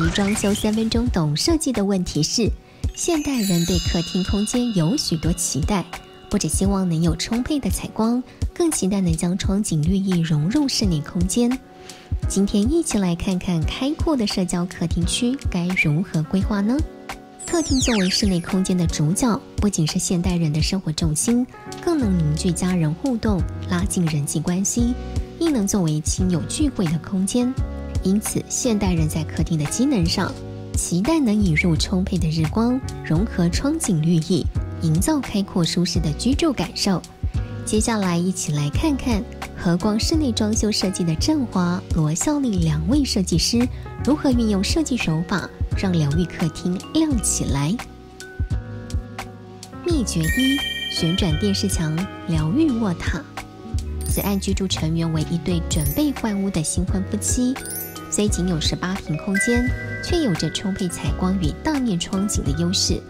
集装修三分钟懂设计的问题是：现代人对客厅空间有许多期待，不只希望能有充沛的采光，更期待能将窗景绿意融入室内空间。今天一起来看看开阔的社交客厅区该如何规划呢？客厅作为室内空间的主角，不仅是现代人的生活重心，更能凝聚家人互动，拉近人际关系，亦能作为亲友聚会的空间。因此，现代人在客厅的机能上，期待能引入充沛的日光，融合窗景绿意，营造开阔舒适的居住感受。接下来，一起来看看和光室内装修设计的郑华、罗孝利两位设计师如何运用设计手法。让疗愈客厅亮起来。秘诀一：旋转电视墙疗愈卧榻。此案居住成员为一对准备换屋的新婚夫妻，虽仅有十八平空间，却有着充沛采光与大面窗景的优势，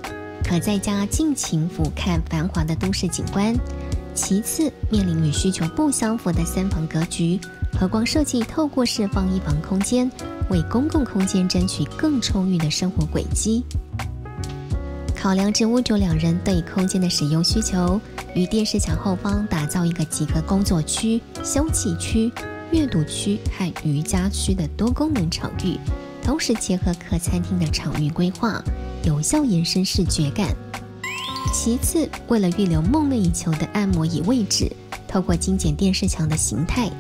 可在家尽情俯瞰繁华的都市景观。其次，面临与需求不相符的三房格局，和光设计透过释放一房空间。为公共空间争取更充裕的生活轨迹。考量至屋主两人对空间的使用需求，于电视墙后方打造一个集合工作区、休憩区、阅读区和瑜伽区的多功能场域，同时结合客餐厅的场域规划，有效延伸视觉感。其次，为了预留梦寐以求的按摩椅位置，透过精简电视墙的形态。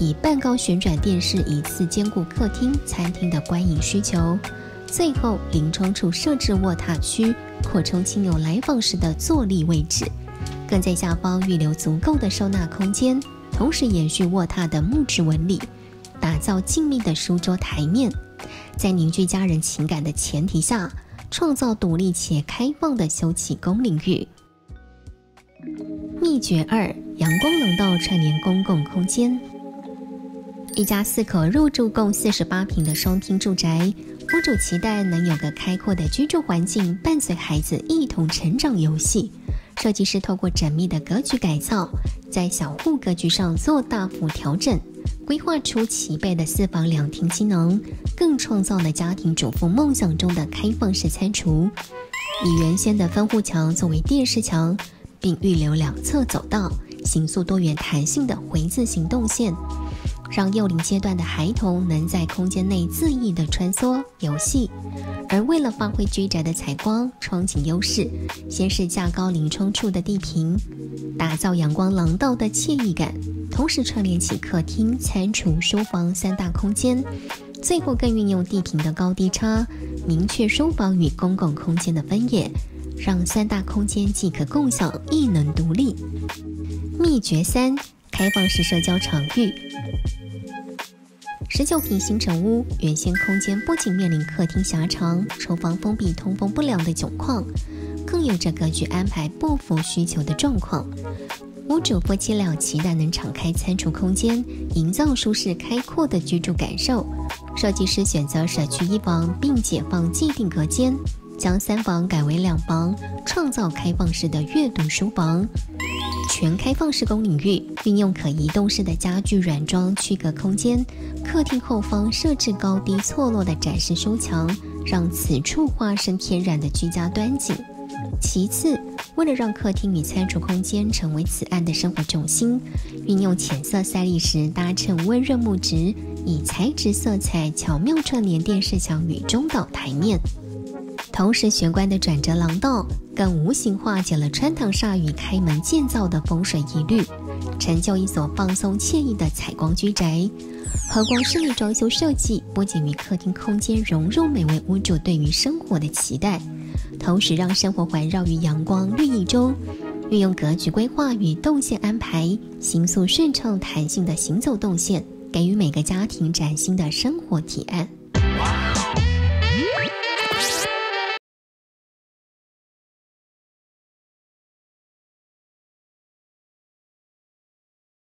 以半高旋转电视一次兼顾客厅、餐厅的观影需求。最后，临窗处设置卧榻区，扩充亲友来访时的坐立位置，更在下方预留足够的收纳空间，同时延续卧榻的木质纹理，打造静谧的书桌台面。在凝聚家人情感的前提下，创造独立且开放的休憩公领域。秘诀二：阳光廊道串联公共空间。一家四口入住共四十八平的双厅住宅，屋主期待能有个开阔的居住环境，伴随孩子一同成长游戏。设计师透过缜密的格局改造，在小户格局上做大幅调整，规划出齐备的四房两厅机能，更创造了家庭主妇梦想中的开放式餐厨。以原先的分户墙作为电视墙，并预留两侧走道，形塑多元弹性的回字形动线。让幼龄阶段的孩童能在空间内恣意的穿梭游戏，而为了发挥居宅的采光窗景优势，先是架高临窗处的地坪，打造阳光廊道的惬意感，同时串联起客厅、餐厨、书房三大空间，最后更运用地坪的高低差，明确书房与公共空间的分野，让三大空间既可共享，亦能独立。秘诀三：开放式社交场域。十九平新城屋原先空间不仅面临客厅狭长、厨房封闭、通风不良的窘况，更有着格局安排不符需求的状况。屋主夫妻俩期待能敞开餐厨空间，营造舒适开阔的居住感受。设计师选择舍去一房，并解放既定隔间，将三房改为两房，创造开放式的阅读书房。全开放式公领域，运用可移动式的家具软装区隔空间。客厅后方设置高低错落的展示书墙，让此处化身天然的居家端景。其次，为了让客厅与餐厨空间成为此案的生活重心，运用浅色赛丽石搭衬温润木质，以材质色彩巧妙串联电视墙与中岛台面。同时，玄关的转折廊道更无形化解了穿堂煞与开门建造的风水疑虑，成就一所放松惬意的采光居宅。和光室内装修设计不仅与客厅空间融入每位屋主对于生活的期待，同时让生活环绕于阳光绿意中，运用格局规划与动线安排，形塑顺畅弹性的行走动线，给予每个家庭崭新的生活提案。